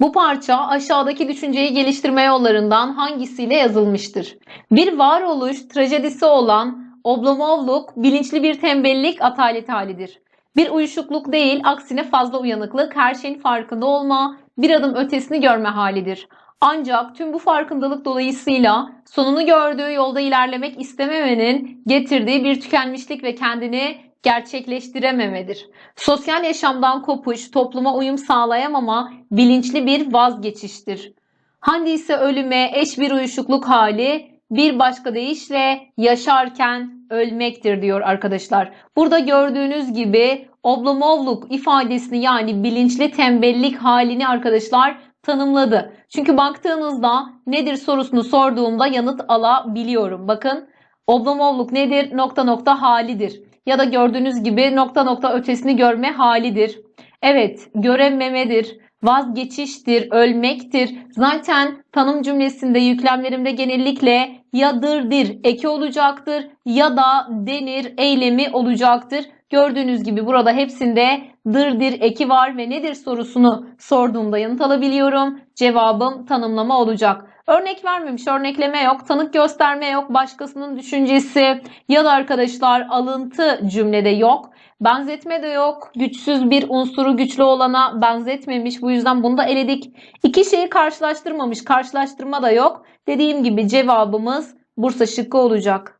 Bu parça aşağıdaki düşünceyi geliştirme yollarından hangisiyle yazılmıştır? Bir varoluş trajedisi olan Oblomovluk bilinçli bir tembellik atalet halidir. Bir uyuşukluk değil, aksine fazla uyanıklık, her şeyin farkında olma, bir adım ötesini görme halidir. Ancak tüm bu farkındalık dolayısıyla sonunu gördüğü yolda ilerlemek istememenin getirdiği bir tükenmişlik ve kendini gerçekleştirememedir. Sosyal yaşamdan kopuş, topluma uyum sağlayamama bilinçli bir vazgeçiştir. Handi ise ölüme eş bir uyuşukluk hali, bir başka deyişle yaşarken ölmektir diyor arkadaşlar. Burada gördüğünüz gibi oblomovluk ifadesini yani bilinçli tembellik halini arkadaşlar tanımladı. Çünkü baktığınızda nedir sorusunu sorduğumda yanıt alabiliyorum. Bakın oblomovluk nedir? Nokta nokta halidir. Ya da gördüğünüz gibi nokta nokta ötesini görme halidir. Evet, görememedir, vazgeçiştir, ölmektir. Zaten tanım cümlesinde yüklemlerimde genellikle yadırdır eki olacaktır ya da denir eylemi olacaktır. Gördüğünüz gibi burada hepsinde dırdir eki var ve nedir sorusunu sorduğumda yanıt alabiliyorum. Cevabım tanımlama olacak. Örnek vermemiş, örnekleme yok, tanık gösterme yok, başkasının düşüncesi ya da arkadaşlar alıntı cümlede yok. Benzetme de yok. Güçsüz bir unsuru güçlü olana benzetmemiş. Bu yüzden bunu da eledik. İki şeyi karşılaştırmamış. Karşılaştırma da yok. Dediğim gibi cevabımız Bursa şıkkı olacak.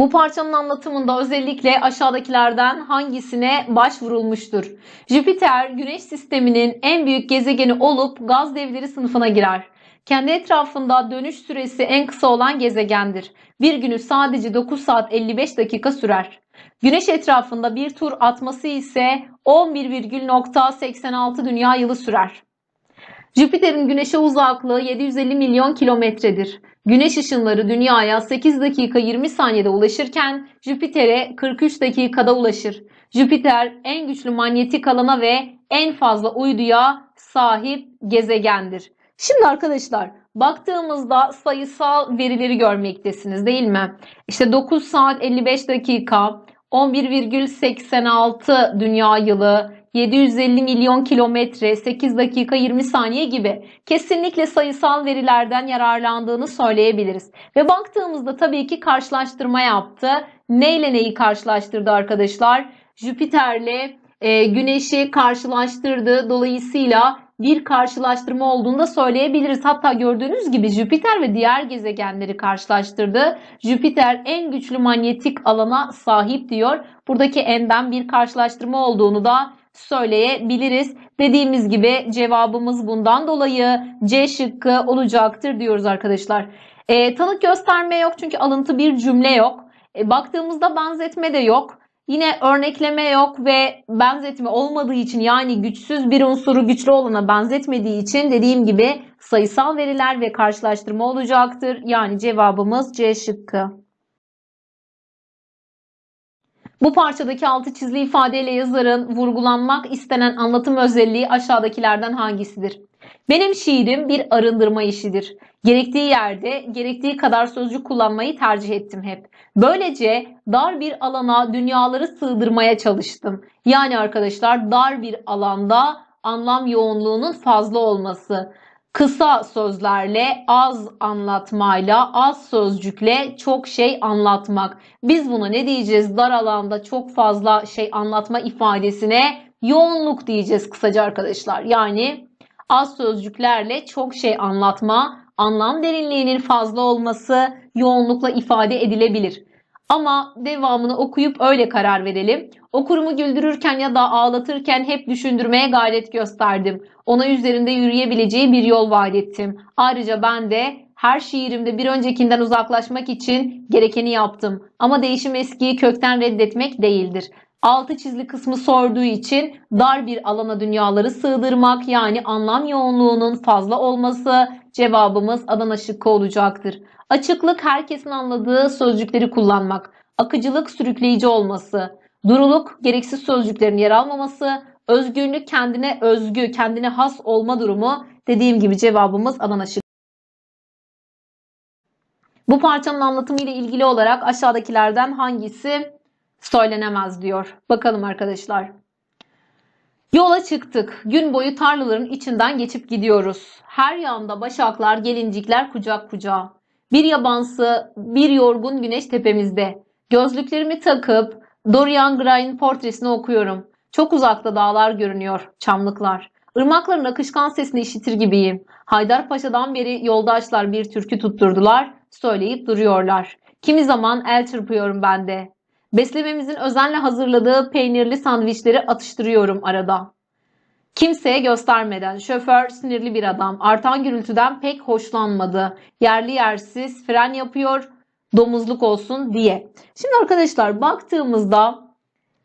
Bu parçanın anlatımında özellikle aşağıdakilerden hangisine başvurulmuştur? Jüpiter, Güneş sisteminin en büyük gezegeni olup gaz devleri sınıfına girer. Kendi etrafında dönüş süresi en kısa olan gezegendir. Bir günü sadece 9 saat 55 dakika sürer. Güneş etrafında bir tur atması ise 11,86 dünya yılı sürer. Jüpiter'in Güneş'e uzaklığı 750 milyon kilometredir. Güneş ışınları Dünya'ya 8 dakika 20 saniyede ulaşırken Jüpiter'e 43 dakikada ulaşır. Jüpiter en güçlü manyetik alana ve en fazla uyduya sahip gezegendir. Şimdi arkadaşlar baktığımızda sayısal verileri görmektesiniz değil mi? İşte 9 saat 55 dakika, 11,86 dünya yılı, 750 milyon kilometre, 8 dakika 20 saniye gibi kesinlikle sayısal verilerden yararlandığını söyleyebiliriz. Ve baktığımızda tabii ki karşılaştırma yaptı. Neyle neyi karşılaştırdı arkadaşlar? Jüpiter'le e, Güneş'i karşılaştırdı. Dolayısıyla bir karşılaştırma olduğunu da söyleyebiliriz. Hatta gördüğünüz gibi Jüpiter ve diğer gezegenleri karşılaştırdı. Jüpiter en güçlü manyetik alana sahip diyor. Buradaki enden bir karşılaştırma olduğunu da söyleyebiliriz. Dediğimiz gibi cevabımız bundan dolayı C şıkkı olacaktır diyoruz arkadaşlar. E, tanık gösterme yok çünkü alıntı bir cümle yok. E, baktığımızda benzetme de yok. Yine örnekleme yok ve benzetme olmadığı için yani güçsüz bir unsuru güçlü olana benzetmediği için dediğim gibi sayısal veriler ve karşılaştırma olacaktır. Yani cevabımız C şıkkı. Bu parçadaki altı çizili ifadeyle yazarın vurgulanmak istenen anlatım özelliği aşağıdakilerden hangisidir? Benim şiirim bir arındırma işidir. Gerektiği yerde, gerektiği kadar sözcük kullanmayı tercih ettim hep. Böylece dar bir alana dünyaları sığdırmaya çalıştım. Yani arkadaşlar dar bir alanda anlam yoğunluğunun fazla olması. Kısa sözlerle, az anlatmayla, az sözcükle çok şey anlatmak. Biz buna ne diyeceğiz? Dar alanda çok fazla şey anlatma ifadesine yoğunluk diyeceğiz kısaca arkadaşlar. Yani az sözcüklerle çok şey anlatma, anlam derinliğinin fazla olması yoğunlukla ifade edilebilir. Ama devamını okuyup öyle karar verelim. Okurumu güldürürken ya da ağlatırken hep düşündürmeye gayret gösterdim. Ona üzerinde yürüyebileceği bir yol vaat ettim. Ayrıca ben de her şiirimde bir öncekinden uzaklaşmak için gerekeni yaptım. Ama değişim eskiyi kökten reddetmek değildir. Altı çizili kısmı sorduğu için dar bir alana dünyaları sığdırmak yani anlam yoğunluğunun fazla olması cevabımız Adana şıkkı olacaktır. Açıklık herkesin anladığı sözcükleri kullanmak. Akıcılık sürükleyici olması. Duruluk gereksiz sözcüklerin yer almaması. Özgürlük kendine özgü, kendine has olma durumu. Dediğim gibi cevabımız Adana şıkkı. Bu parçanın anlatımı ile ilgili olarak aşağıdakilerden hangisi söylenemez diyor. Bakalım arkadaşlar. Yola çıktık. Gün boyu tarlaların içinden geçip gidiyoruz. Her yanda başaklar, gelincikler kucak kucağa. Bir yabansı, bir yorgun güneş tepemizde. Gözlüklerimi takıp Dorian Gray'ın portresini okuyorum. Çok uzakta dağlar görünüyor, çamlıklar. Irmakların akışkan sesini işitir gibiyim. Haydarpaşa'dan beri yoldaşlar bir türkü tutturdular, söyleyip duruyorlar. Kimi zaman el çırpıyorum ben de. Beslememizin özenle hazırladığı peynirli sandviçleri atıştırıyorum arada. Kimseye göstermeden şoför sinirli bir adam artan gürültüden pek hoşlanmadı. Yerli yersiz fren yapıyor domuzluk olsun diye. Şimdi arkadaşlar baktığımızda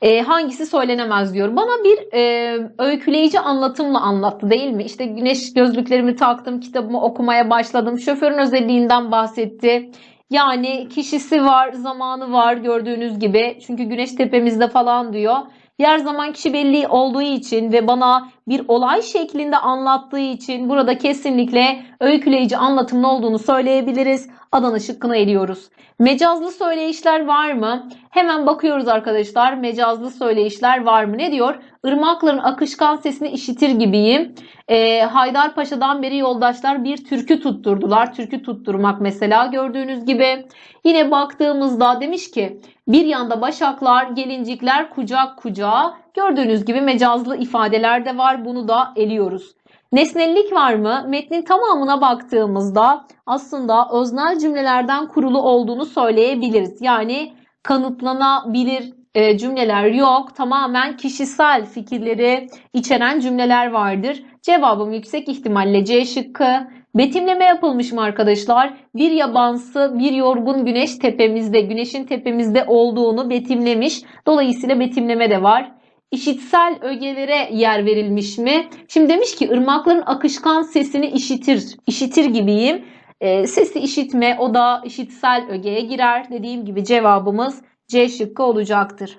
e, hangisi söylenemez diyor. Bana bir e, öyküleyici anlatımla anlattı değil mi? İşte güneş gözlüklerimi taktım, kitabımı okumaya başladım. Şoförün özelliğinden bahsetti. Yani kişisi var, zamanı var gördüğünüz gibi. Çünkü güneş tepemizde falan diyor. Yer zaman kişi belli olduğu için ve bana bir olay şeklinde anlattığı için burada kesinlikle öyküleyici anlatımın olduğunu söyleyebiliriz. Adana şıkkını eliyoruz. Mecazlı söyleyişler var mı? Hemen bakıyoruz arkadaşlar. Mecazlı söyleyişler var mı? Ne diyor? Irmakların akışkan sesini işitir gibiyim. E, Haydarpaşa'dan beri yoldaşlar bir türkü tutturdular. Türkü tutturmak mesela gördüğünüz gibi. Yine baktığımızda demiş ki bir yanda başaklar, gelincikler kucak kucağa. Gördüğünüz gibi mecazlı ifadeler de var. Bunu da eliyoruz. Nesnellik var mı? Metnin tamamına baktığımızda aslında öznel cümlelerden kurulu olduğunu söyleyebiliriz. Yani kanıtlanabilir e, cümleler yok. Tamamen kişisel fikirleri içeren cümleler vardır. Cevabım yüksek ihtimalle C şıkkı. Betimleme yapılmış mı arkadaşlar? Bir yabansı, bir yorgun güneş tepemizde, güneşin tepemizde olduğunu betimlemiş. Dolayısıyla betimleme de var. İşitsel ögelere yer verilmiş mi? Şimdi demiş ki ırmakların akışkan sesini işitir, işitir gibiyim. E, sesi işitme o da işitsel ögeye girer. Dediğim gibi cevabımız C şıkkı olacaktır.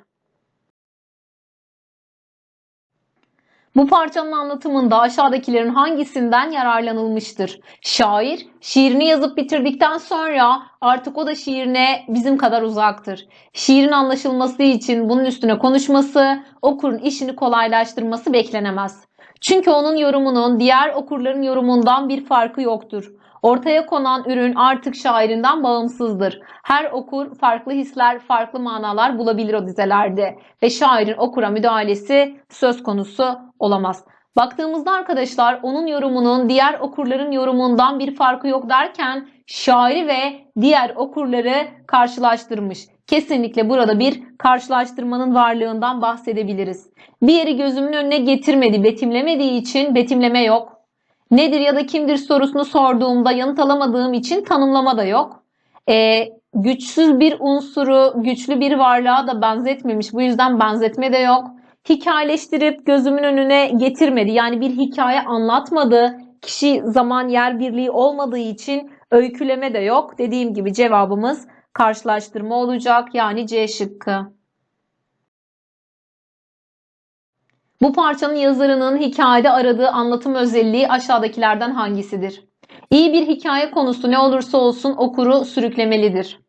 Bu parçanın anlatımında aşağıdakilerin hangisinden yararlanılmıştır? Şair şiirini yazıp bitirdikten sonra artık o da şiirine bizim kadar uzaktır. Şiirin anlaşılması için bunun üstüne konuşması, okurun işini kolaylaştırması beklenemez. Çünkü onun yorumunun diğer okurların yorumundan bir farkı yoktur. Ortaya konan ürün artık şairinden bağımsızdır. Her okur farklı hisler, farklı manalar bulabilir o dizelerde ve şairin okura müdahalesi söz konusu olamaz. Baktığımızda arkadaşlar onun yorumunun diğer okurların yorumundan bir farkı yok derken şairi ve diğer okurları karşılaştırmış. Kesinlikle burada bir karşılaştırmanın varlığından bahsedebiliriz. Bir yeri gözümün önüne getirmedi, betimlemediği için betimleme yok. Nedir ya da kimdir sorusunu sorduğumda yanıt alamadığım için tanımlama da yok. Ee, güçsüz bir unsuru güçlü bir varlığa da benzetmemiş. Bu yüzden benzetme de yok. Hikayeleştirip gözümün önüne getirmedi. Yani bir hikaye anlatmadı. Kişi zaman yer birliği olmadığı için öyküleme de yok. Dediğim gibi cevabımız karşılaştırma olacak. Yani C şıkkı. Bu parçanın yazarının hikayede aradığı anlatım özelliği aşağıdakilerden hangisidir? İyi bir hikaye konusu ne olursa olsun okuru sürüklemelidir.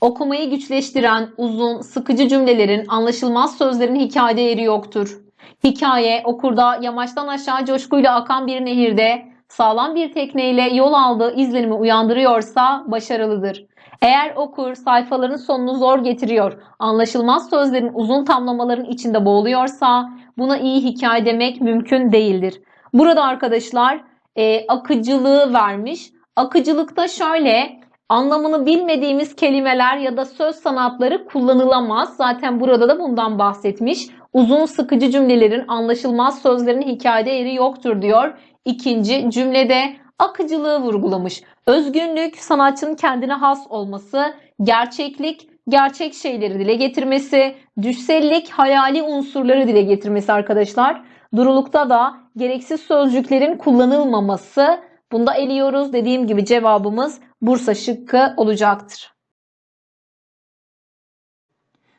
Okumayı güçleştiren uzun, sıkıcı cümlelerin, anlaşılmaz sözlerin hikayede yeri yoktur. Hikaye okurda yamaçtan aşağı coşkuyla akan bir nehirde sağlam bir tekneyle yol aldığı izlenimi uyandırıyorsa başarılıdır. Eğer okur sayfaların sonunu zor getiriyor, anlaşılmaz sözlerin uzun tamlamaların içinde boğuluyorsa buna iyi hikaye demek mümkün değildir. Burada arkadaşlar e, akıcılığı vermiş. Akıcılıkta şöyle anlamını bilmediğimiz kelimeler ya da söz sanatları kullanılamaz. Zaten burada da bundan bahsetmiş. Uzun sıkıcı cümlelerin anlaşılmaz sözlerin hikayede yeri yoktur diyor. İkinci cümlede akıcılığı vurgulamış. Özgünlük, sanatçının kendine has olması, gerçeklik, gerçek şeyleri dile getirmesi, düşsellik, hayali unsurları dile getirmesi arkadaşlar. Durulukta da gereksiz sözcüklerin kullanılmaması. Bunda eliyoruz. Dediğim gibi cevabımız Bursa şıkkı olacaktır.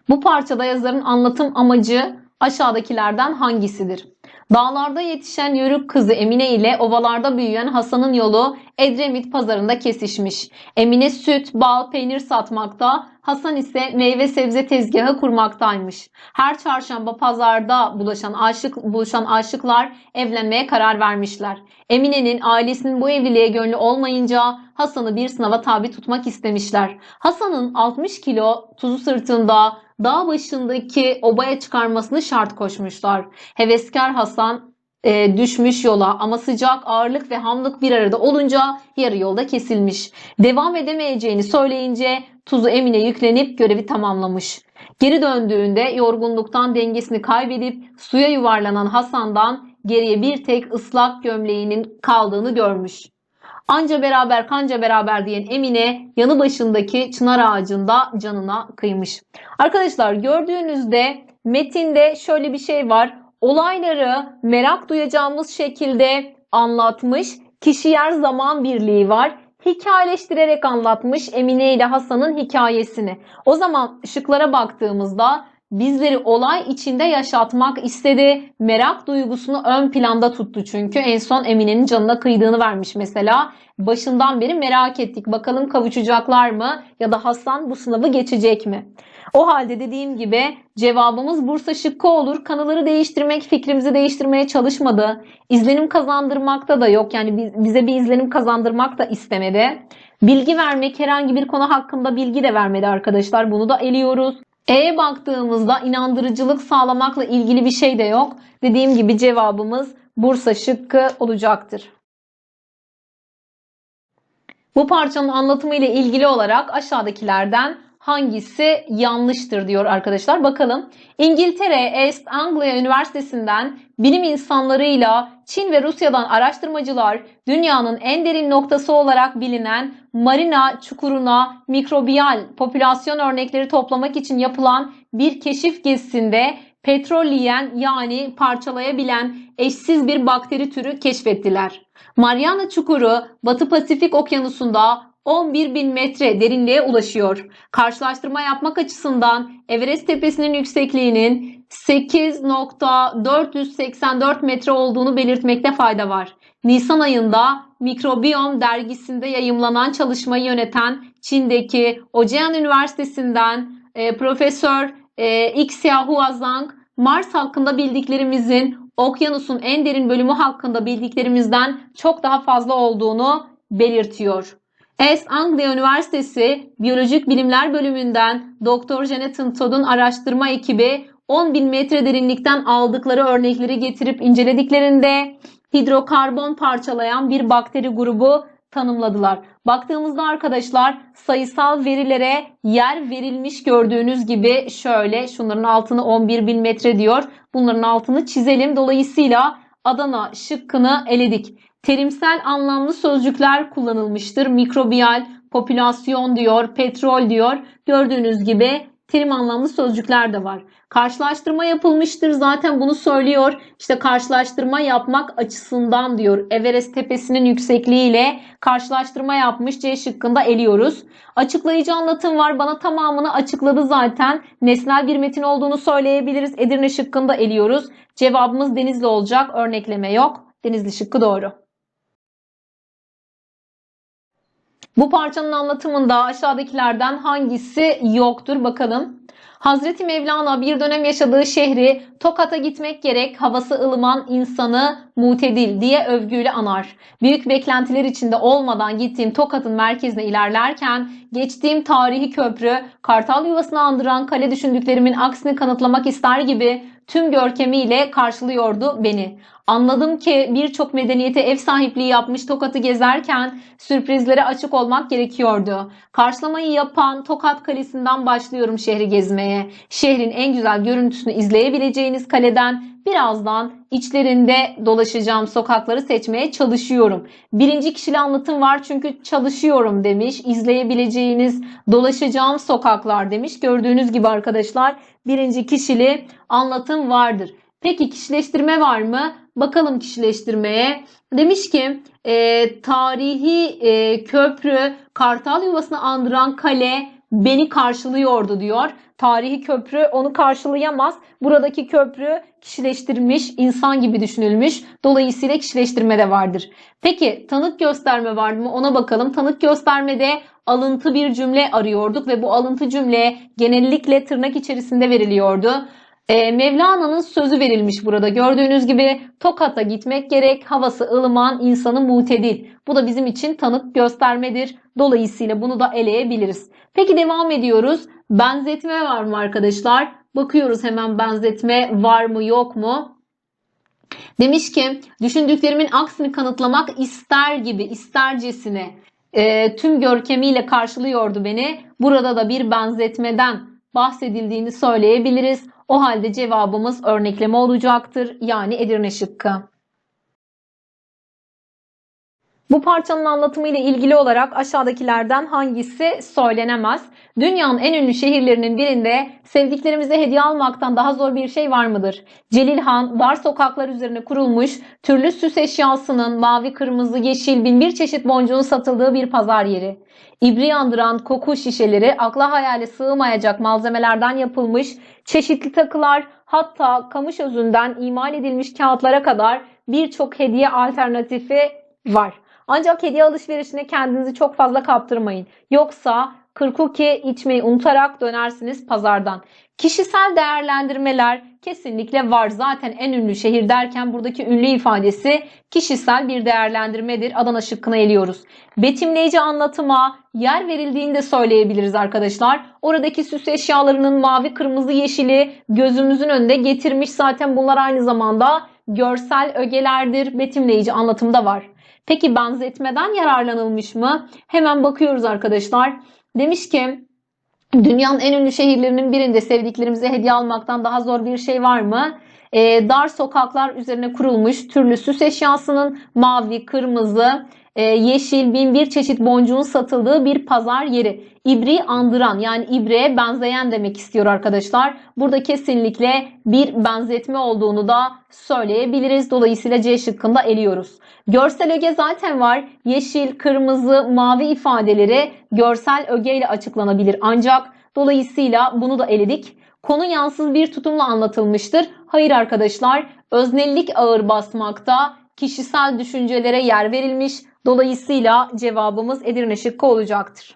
Bu parçada yazarın anlatım amacı aşağıdakilerden hangisidir? Dağlarda yetişen yörük kızı Emine ile ovalarda büyüyen Hasan'ın yolu Edremit pazarında kesişmiş. Emine süt, bal, peynir satmakta, Hasan ise meyve sebze tezgahı kurmaktaymış. Her çarşamba pazarda bulaşan aşık, buluşan aşıklar evlenmeye karar vermişler. Emine'nin ailesinin bu evliliğe gönlü olmayınca Hasan'ı bir sınava tabi tutmak istemişler. Hasan'ın 60 kilo tuzu sırtında dağ başındaki obaya çıkarmasını şart koşmuşlar. Heveskar Hasan e, düşmüş yola ama sıcak, ağırlık ve hamlık bir arada olunca yarı yolda kesilmiş. Devam edemeyeceğini söyleyince tuzu Emine yüklenip görevi tamamlamış. Geri döndüğünde yorgunluktan dengesini kaybedip suya yuvarlanan Hasan'dan geriye bir tek ıslak gömleğinin kaldığını görmüş. Anca beraber kanca beraber diyen Emine yanı başındaki çınar ağacında canına kıymış. Arkadaşlar gördüğünüzde metinde şöyle bir şey var. Olayları merak duyacağımız şekilde anlatmış. Kişi yer zaman birliği var. Hikayeleştirerek anlatmış Emine ile Hasan'ın hikayesini. O zaman ışıklara baktığımızda bizleri olay içinde yaşatmak istedi. Merak duygusunu ön planda tuttu çünkü en son Emine'nin canına kıydığını vermiş mesela. Başından beri merak ettik. Bakalım kavuşacaklar mı ya da Hasan bu sınavı geçecek mi? O halde dediğim gibi cevabımız Bursa şıkkı olur. Kanalları değiştirmek, fikrimizi değiştirmeye çalışmadı. İzlenim kazandırmakta da yok. Yani bize bir izlenim kazandırmak da istemedi. Bilgi vermek, herhangi bir konu hakkında bilgi de vermedi arkadaşlar. Bunu da eliyoruz. E'ye baktığımızda inandırıcılık sağlamakla ilgili bir şey de yok. Dediğim gibi cevabımız Bursa şıkkı olacaktır. Bu parçanın anlatımı ile ilgili olarak aşağıdakilerden hangisi yanlıştır diyor arkadaşlar. Bakalım İngiltere East Anglia Üniversitesi'nden bilim insanlarıyla Çin ve Rusya'dan araştırmacılar dünyanın en derin noktası olarak bilinen Marina çukuruna mikrobiyal popülasyon örnekleri toplamak için yapılan bir keşif gezisinde petrol yiyen yani parçalayabilen eşsiz bir bakteri türü keşfettiler. Mariana Çukuru Batı Pasifik Okyanusu'nda 11 bin metre derinliğe ulaşıyor. Karşılaştırma yapmak açısından Everest tepesinin yüksekliğinin 8.484 metre olduğunu belirtmekte fayda var. Nisan ayında Mikrobiyom dergisinde yayımlanan çalışmayı yöneten Çin'deki Ocean Üniversitesi'nden e, Profesör e, Xia Huazang, Mars hakkında bildiklerimizin okyanusun en derin bölümü hakkında bildiklerimizden çok daha fazla olduğunu belirtiyor. East Anglia Üniversitesi Biyolojik Bilimler Bölümünden Dr. Jonathan Todd'un araştırma ekibi 10 bin metre derinlikten aldıkları örnekleri getirip incelediklerinde hidrokarbon parçalayan bir bakteri grubu tanımladılar. Baktığımızda arkadaşlar sayısal verilere yer verilmiş gördüğünüz gibi şöyle şunların altını 11 bin metre diyor. Bunların altını çizelim. Dolayısıyla Adana şıkkını eledik. Terimsel anlamlı sözcükler kullanılmıştır. Mikrobiyal, popülasyon diyor, petrol diyor. Gördüğünüz gibi terim anlamlı sözcükler de var. Karşılaştırma yapılmıştır zaten bunu söylüyor. İşte karşılaştırma yapmak açısından diyor. Everest tepesinin yüksekliği ile karşılaştırma yapmış C şıkkında eliyoruz. Açıklayıcı anlatım var. Bana tamamını açıkladı zaten. Nesnel bir metin olduğunu söyleyebiliriz. Edirne şıkkında eliyoruz. Cevabımız Denizli olacak. Örnekleme yok. Denizli şıkkı doğru. Bu parçanın anlatımında aşağıdakilerden hangisi yoktur bakalım. Hazreti Mevlana bir dönem yaşadığı şehri Tokat'a gitmek gerek havası ılıman insanı mutedil diye övgüyle anar. Büyük beklentiler içinde olmadan gittiğim Tokat'ın merkezine ilerlerken geçtiğim tarihi köprü kartal yuvasını andıran kale düşündüklerimin aksini kanıtlamak ister gibi tüm görkemiyle karşılıyordu beni. Anladım ki birçok medeniyete ev sahipliği yapmış Tokat'ı gezerken sürprizlere açık olmak gerekiyordu. Karşılamayı yapan Tokat Kalesi'nden başlıyorum şehri gezmeye. Şehrin en güzel görüntüsünü izleyebileceğiniz kaleden birazdan içlerinde dolaşacağım sokakları seçmeye çalışıyorum. Birinci kişili anlatım var çünkü çalışıyorum demiş. İzleyebileceğiniz dolaşacağım sokaklar demiş. Gördüğünüz gibi arkadaşlar birinci kişili anlatım vardır. Peki kişileştirme var mı? Bakalım kişileştirmeye. Demiş ki e, tarihi e, köprü, kartal yuvasını andıran kale, beni karşılıyordu diyor. Tarihi köprü onu karşılayamaz. Buradaki köprü kişileştirilmiş, insan gibi düşünülmüş. Dolayısıyla kişileştirme de vardır. Peki tanık gösterme var mı? Ona bakalım. Tanık göstermede alıntı bir cümle arıyorduk ve bu alıntı cümle genellikle tırnak içerisinde veriliyordu. E, Mevlana'nın sözü verilmiş burada. Gördüğünüz gibi Tokat'a gitmek gerek, havası ılıman, insanı mutedil. Bu da bizim için tanık göstermedir. Dolayısıyla bunu da eleyebiliriz. Peki devam ediyoruz. Benzetme var mı arkadaşlar? Bakıyoruz hemen benzetme var mı yok mu? Demiş ki düşündüklerimin aksini kanıtlamak ister gibi, istercesine e, tüm görkemiyle karşılıyordu beni. Burada da bir benzetmeden bahsedildiğini söyleyebiliriz. O halde cevabımız örnekleme olacaktır. Yani Edirne şıkkı. Bu parçanın anlatımı ile ilgili olarak aşağıdakilerden hangisi söylenemez? Dünyanın en ünlü şehirlerinin birinde sevdiklerimize hediye almaktan daha zor bir şey var mıdır? Celil Han dar sokaklar üzerine kurulmuş türlü süs eşyasının mavi, kırmızı, yeşil bin bir çeşit boncuğun satıldığı bir pazar yeri. İbri andıran koku şişeleri akla hayale sığmayacak malzemelerden yapılmış çeşitli takılar hatta kamış özünden imal edilmiş kağıtlara kadar birçok hediye alternatifi var. Ancak hediye alışverişine kendinizi çok fazla kaptırmayın. Yoksa kırkuki içmeyi unutarak dönersiniz pazardan. Kişisel değerlendirmeler kesinlikle var. Zaten en ünlü şehir derken buradaki ünlü ifadesi kişisel bir değerlendirmedir. Adana şıkkına eliyoruz. Betimleyici anlatıma yer verildiğini de söyleyebiliriz arkadaşlar. Oradaki süs eşyalarının mavi, kırmızı, yeşili gözümüzün önünde getirmiş. Zaten bunlar aynı zamanda görsel ögelerdir. Betimleyici anlatımda var. Peki benzetmeden yararlanılmış mı? Hemen bakıyoruz arkadaşlar. Demiş ki dünyanın en ünlü şehirlerinin birinde sevdiklerimize hediye almaktan daha zor bir şey var mı? Ee, dar sokaklar üzerine kurulmuş türlü süs eşyasının mavi, kırmızı, e, yeşil, bin bir çeşit boncuğun satıldığı bir pazar yeri. İbri andıran yani ibreye benzeyen demek istiyor arkadaşlar. Burada kesinlikle bir benzetme olduğunu da söyleyebiliriz. Dolayısıyla C şıkkında eliyoruz. Görsel öge zaten var. Yeşil, kırmızı, mavi ifadeleri görsel ögeyle açıklanabilir. Ancak dolayısıyla bunu da eledik. Konu yansız bir tutumla anlatılmıştır. Hayır arkadaşlar, öznellik ağır basmakta, kişisel düşüncelere yer verilmiş. Dolayısıyla cevabımız Edirne şıkkı olacaktır.